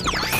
Yeah.